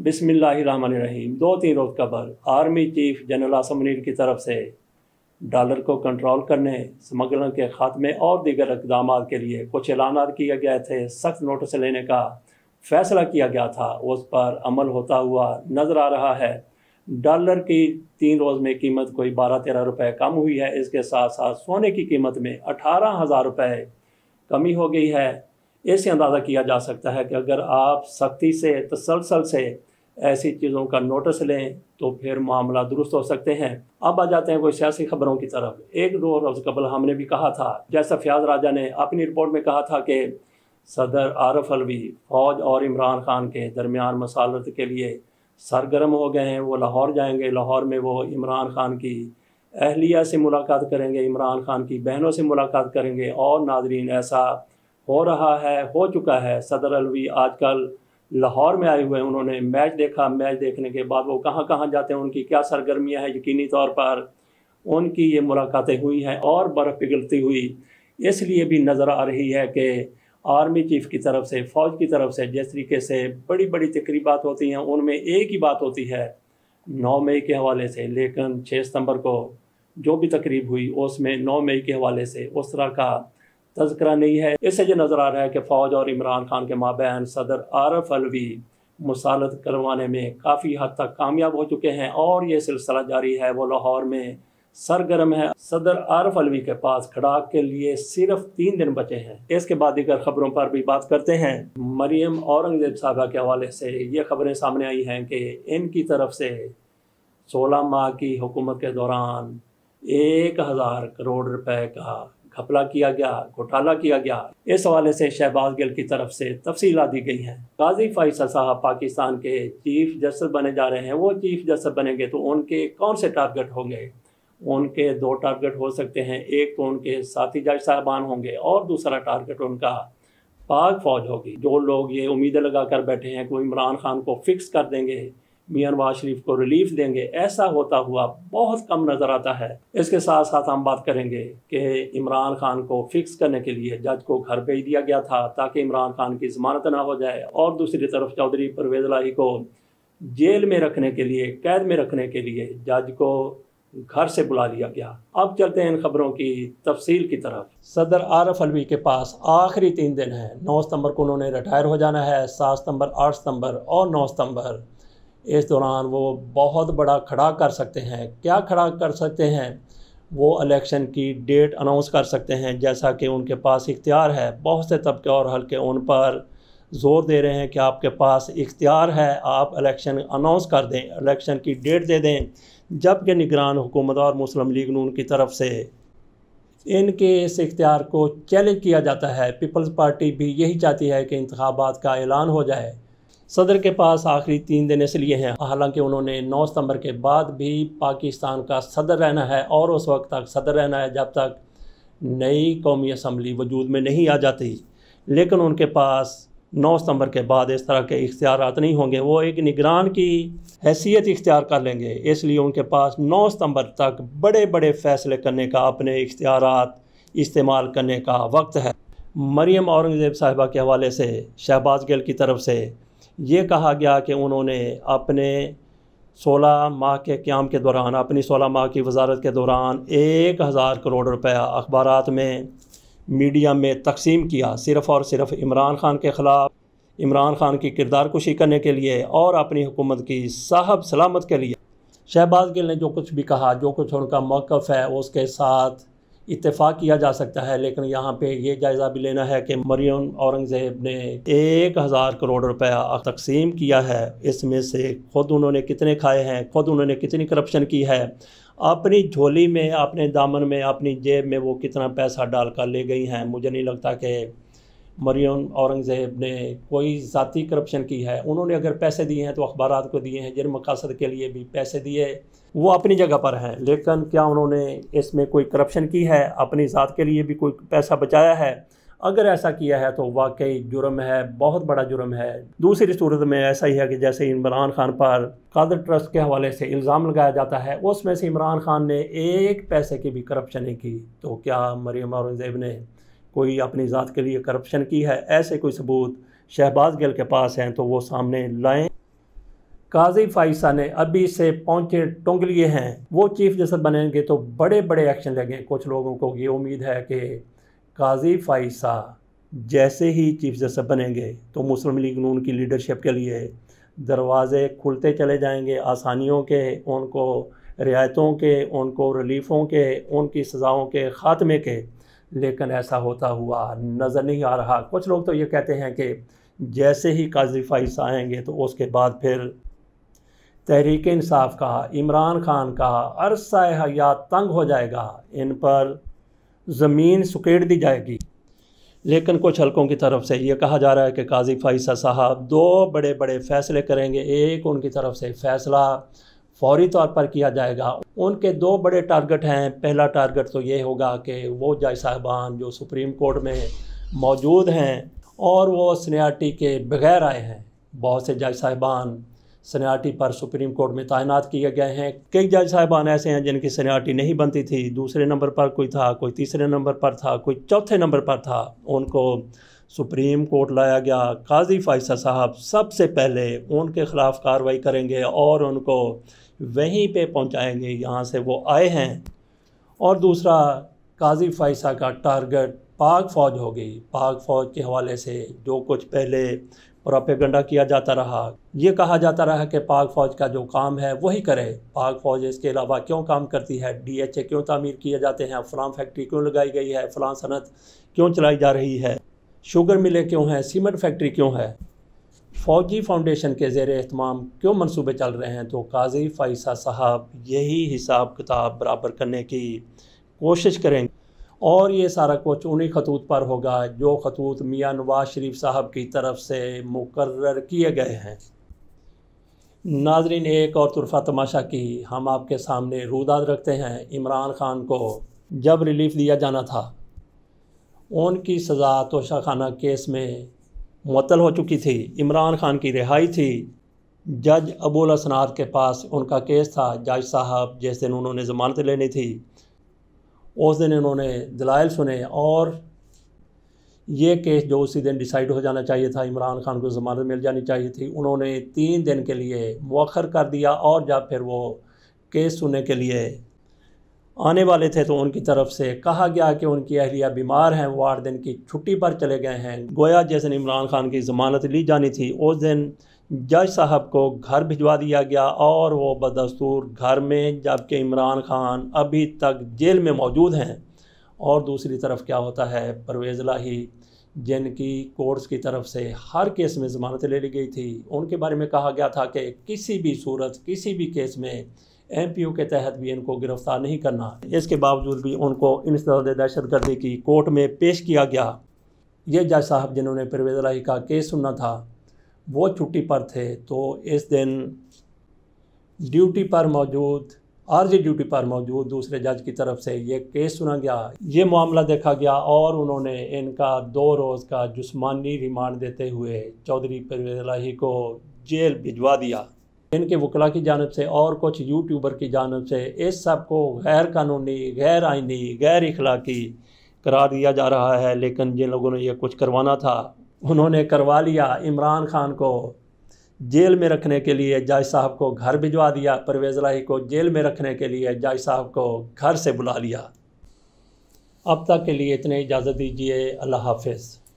बिस्मिल्लाहिर्रहमानिर्रहीम। दो तीन रोज़ cover, army chief general Asim Munir की तरफ़ से। डॉलर को कंट्रोल करने, स्मगलर के ख़ात्मे और दीगर इकदाम के लिए कुछ ऐलान किए गए थे। सख्त नोटिस लेने का फ़ैसला किया गया था। उस पर अमल होता हुआ नज़र आ रहा है। डॉलर की तीन रोज़ में कीमत कोई बारह तेरह रुपये कम हुई है। इसके साथ साथ सोने की कीमत में अठारह हज़ार रुपये कमी हो गई है। इससे अंदाज़ा किया जा सकता है कि अगर आप सख्ती से, तसलसल से ऐसी चीज़ों का नोटिस लें तो फिर मामला दुरुस्त हो सकते हैं। अब आ जाते हैं कोई सियासी खबरों की तरफ़। एक दो रोज़ कबल हमने भी कहा था, जैसा फयाज राजा ने अपनी रिपोर्ट में कहा था कि सदर आरफ अलवी फ़ौज और इमरान खान के दरमियान मसालत के लिए सरगर्म हो गए हैं, वो लाहौर जाएँगे। लाहौर में वो इमरान खान की अहलिया से मुलाकात करेंगे, इमरान खान की बहनों से मुलाकात करेंगे और नाजरीन, ऐसा हो रहा है, हो चुका है। सदर अलवी आजकल लाहौर में आए हुए हैं, उन्होंने मैच देखा। मैच देखने के बाद वो कहाँ कहाँ जाते हैं, उनकी क्या सरगर्मियाँ हैं, यकीनी तौर पर उनकी ये मुलाकातें हुई हैं और बर्फ़ पिघलती हुई। इसलिए भी नज़र आ रही है कि आर्मी चीफ की तरफ़ से, फ़ौज की तरफ़ से जिस तरीके से बड़ी बड़ी तकरीबात होती हैं, उनमें एक ही बात होती है, नौ मई के हवाले से। लेकिन छः सितंबर को जो भी तकरीब हुई, उसमें नौ मई के हवाले से उस तरह का तस्करा नहीं है। इससे जो नज़र आ रहा है कि फ़ौज और इमरान खान के माबैन सदर आरफ अलवी मुसालत करवाने में काफ़ी हद तक कामयाब हो चुके हैं और ये सिलसिला जारी है। वो लाहौर में सरगर्म है। सदर आरफ अलवी के पास खड़ाक के लिए सिर्फ़ तीन दिन बचे हैं। इसके बाद दीगर खबरों पर भी बात करते हैं। मरियम औरंगज़ेब साहबा के हवाले से ये खबरें सामने आई हैं कि इनकी तरफ़ से सोलह माह की हुकूमत के दौरान एक हज़ार करोड़ रुपए का घपला किया गया, घोटाला किया गया। इस हवाले से शहबाज गिल की तरफ़ से तफसील दी गई हैं। गाजी फैसल साहब पाकिस्तान के चीफ जस्टिस बने जा रहे हैं। वो चीफ जस्टिस बनेंगे तो उनके कौन से टारगेट होंगे? उनके दो टारगेट हो सकते हैं। एक तो उनके साथी जज साहबान होंगे और दूसरा टारगेट उनका पाक फौज होगी। जो लोग ये उम्मीदें लगा कर बैठे हैं कि इमरान खान को फिक्स कर देंगे। मियाँ नवाज़ शरीफ को रिलीफ देंगे। ऐसा होता हुआ बहुत कम नज़र आता है। इसके साथ साथ हम बात करेंगे कि इमरान खान को फिक्स करने के लिए जज को घर भेज दिया गया था ताकि इमरान खान की जमानत ना हो जाए। और दूसरी तरफ़ चौधरी परवेज लाही को जेल में रखने के लिए, कैद में रखने के लिए जज को घर से बुला लिया गया। अब चलते हैं इन खबरों की तफसील की तरफ़। सदर आरफ अलवी के पास आखिरी तीन दिन है। नौ सितंबर को उन्होंने रिटायर हो जाना है। सात सितंबर, आठ सितंबर और नौ सितंबर। इस दौरान वो बहुत बड़ा खड़ा कर सकते हैं। क्या खड़ा कर सकते हैं? वो इलेक्शन की डेट अनाउंस कर सकते हैं, जैसा कि उनके पास इख्तियार है। बहुत से तबके और हल्के उन पर ज़ोर दे रहे हैं कि आपके पास इख्तियार है, आप इलेक्शन अनाउंस कर दें इलेक्शन की डेट दे दें, जबकि निगरान हुकूमत और मुस्लिम लीग नून की तरफ़ से इनके इस इख्तियार को चैलेंज किया जाता है। पीपल्स पार्टी भी यही चाहती है कि इंतबात का ऐलान हो जाए। सदर के पास आखिरी तीन दिन इसलिए हैं। हालाँकि उन्होंने 9 सितंबर के बाद भी पाकिस्तान का सदर रहना है और उस वक्त तक सदर रहना है जब तक नई कौमी असम्बली वजूद में नहीं आ जाती। लेकिन उनके पास नौ सितंबर के बाद इस तरह के इख्तियार नहीं होंगे। वो एक निगरान की हैसियत इख्तियार कर लेंगे। इसलिए उनके पास नौ सितंबर तक बड़े बड़े फ़ैसले करने का, अपने इख्तियार इस्तेमाल करने का वक्त है। मरियम औरंगज़ेब साहिबा के हवाले से, शहबाज गिल की तरफ़ से ये कहा गया कि उन्होंने अपने सोलह माह के क़्याम के दौरान, अपनी सोलह माह की वजारत के दौरान एक हज़ार करोड़ रुपया अखबार में, मीडिया में तकसीम किया, सिर्फ़ और सिर्फ़ इमरान खान के ख़िलाफ़, इमरान खान की किरदार कुशी करने के लिए और अपनी हुकूमत की साहब सलामत के लिए। शहबाज गिल ने जो कुछ भी कहा, जो कुछ उनका मौक़ है, उसके साथ इतफ़ाक़ किया जा सकता है, लेकिन यहाँ पे ये जायज़ा भी लेना है कि मरियम औरंगज़ेब ने एक हज़ार करोड़ रुपया तकसीम किया है। इसमें से ख़ुद उन्होंने कितने खाए हैं, ख़ुद उन्होंने कितनी करप्शन की है। अपनी झोली में, अपने दामन में, अपनी जेब में वो कितना पैसा डाल कर ले गई हैं, मुझे नहीं लगता कि मरियम औरंगज़ेब ने कोई ज़ाती करप्शन की है। उन्होंने अगर पैसे दिए हैं तो अखबार को दिए हैं जिन मकासद के लिए भी पैसे दिए। वो अपनी जगह पर हैं, लेकिन क्या उन्होंने इसमें कोई करप्शन की है? अपनी ज़ात के लिए भी कोई पैसा बचाया है? अगर ऐसा किया है तो वाकई जुर्म है, बहुत बड़ा जुर्म है। दूसरी सूरत में ऐसा ही है कि जैसे इमरान खान पर कादर ट्रस्ट के हवाले से इल्ज़ाम लगाया जाता है, उसमें से इमरान खान ने एक पैसे की भी करप्शन नहीं की। तो क्या मरियम औरंगज़ेब ने कोई अपनी ज़ात के लिए करप्शन की है, ऐसे कोई सबूत शहबाज गिल के पास हैं तो वो सामने लाएँ। काजी फाइसा ने अभी से पहुँचे टोंग लिए हैं। वो चीफ जस्टिस बनेंगे तो बड़े बड़े एक्शन लगे। कुछ लोगों को ये उम्मीद है कि काजी फाइसा जैसे ही चीफ जस्टिस बनेंगे तो मुस्लिम लीग नून की लीडरशिप के लिए दरवाज़े खुलते चले जाएँगे। आसानियों के, उनको रियायतों के, उनको रिलीफ़ों के, उनकी सज़ाओं के ख़ात्मे के लेकिन ऐसा होता हुआ नज़र नहीं आ रहा। कुछ लोग तो ये कहते हैं कि जैसे ही काजी फाइस आएँगे तो उसके बाद फिर तहरीक इंसाफ का, इमरान खान का अरसा हयात तंग हो जाएगा। इन पर ज़मीन सुकेड़ दी जाएगी। लेकिन कुछ हलकों की तरफ़ से ये कहा जा रहा है कि काजी फाइसा साहब दो बड़े बड़े फ़ैसले करेंगे। एक उनकी तरफ़ से फ़ैसला फौरी तौर पर किया जाएगा। उनके दो बड़े टारगेट हैं। पहला टारगेट तो ये होगा कि वो जज साहबान जो सुप्रीम कोर्ट में मौजूद हैं और वो सनियाटी के बगैर आए हैं। बहुत से जज साहबान सनियाटी पर सुप्रीम कोर्ट में तैनात किए गए हैं। कई जज साहबान ऐसे हैं जिनकी सनियाटी नहीं बनती थी। दूसरे नंबर पर कोई था, कोई तीसरे नंबर पर था, कोई चौथे नंबर पर था। उनको सुप्रीम कोर्ट लाया गया। काजी फाइसा साहब सबसे पहले उनके ख़िलाफ़ कार्रवाई करेंगे और उनको वहीं पे पहुंचाएँगे, यहाँ से वो आए हैं। और दूसरा, काजी फाइसा का टारगेट, पाक फ़ौज हो गई। पाक फ़ौज के हवाले से जो कुछ पहले प्रोपेगंडा किया जाता रहा, ये कहा जाता रहा कि पाक फ़ौज का जो काम है वही करे। पाक फ़ौज इसके अलावा क्यों काम करती है? डी एच ए क्यों तामीर किए जाते हैं? फ़लाम फैक्ट्री क्यों लगाई गई है? फ़लाँ सनत क्यों चलाई जा रही है? शुगर मिलें क्यों हैं? सीमेंट फैक्ट्री क्यों है? फ़ौजी फाउंडेशन के ज़ेर अहतमाम क्यों मनसूबे चल रहे हैं? तो काजी फ़ाइसा साहब, यही हिसाब किताब बराबर करने की कोशिश करेंगे और ये सारा कुछ उन्हीं खतूत पर होगा जो खतूत मियाँ नवाज़ शरीफ साहब की तरफ़ से मुकर किए गए हैं। नाजरीन, एक और तुरफा तमाशा की हम आपके सामने रूदाद रखते हैं इमरान खान को, जब रिलीफ दिया जाना था। उनकी सज़ा तोशा खाना केस में मुतल हो चुकी थी। इमरान खान की रिहाई थी। जज अबुल असनाद के पास उनका केस था। जज साहब जिस दिन उन्होंने ज़मानत लेनी थी, उस दिन इन्होंने दलाइल सुने और ये केस जो उसी दिन डिसाइड हो जाना चाहिए था, इमरान खान को ज़मानत मिल जानी चाहिए थी, उन्होंने तीन दिन के लिए मौखर कर दिया और जब फिर वो केस सुनने के लिए आने वाले थे तो उनकी तरफ़ से कहा गया कि उनकी अहलिया बीमार हैं, वो आठ दिन की छुट्टी पर चले गए हैं। गोया जैसे इमरान खान की ज़मानत ली जानी थी। उस दिन जज साहब को घर भिजवा दिया गया और वो बदस्तूर घर में, जबकि इमरान खान अभी तक जेल में मौजूद हैं। और दूसरी तरफ़ क्या होता है, परवेज़ लाही जिनकी कोर्ट्स की तरफ़ से हर केस में ज़मानत ले ली गई थी। उनके बारे में कहा गया था कि किसी भी सूरत, किसी भी केस में एम पी यू के तहत भी इनको गिरफ़्तार नहीं करना। इसके बावजूद भी उनको इंसद दहशत गर्दी की कोर्ट में पेश किया गया। ये जज साहब जिन्होंने परवेज़ लाही का केस सुनना था, वो छुट्टी पर थे। तो इस दिन ड्यूटी पर मौजूद, आरजी ड्यूटी पर मौजूद दूसरे जज की तरफ़ से ये केस सुना गया। ये मामला देखा गया और उन्होंने इनका दो रोज़ का जिस्मानी रिमांड देते हुए चौधरी परवेज लाही को जेल भिजवा दिया। इनके वकला की जानब से और कुछ यूट्यूबर की जानब से इस सबको गैर कानूनी, गैर आइनी गैर इखलाकी करार दिया जा रहा है। लेकिन जिन लोगों ने यह कुछ करवाना था, उन्होंने करवा लिया इमरान खान को जेल में रखने के लिए। जज साहब को घर भिजवा दिया, परवेज़ लाही को जेल में रखने के लिए। जज साहब को घर से बुला लिया। अब तक के लिए इतने इजाज़त दीजिए, अल्लाह हाफिज़।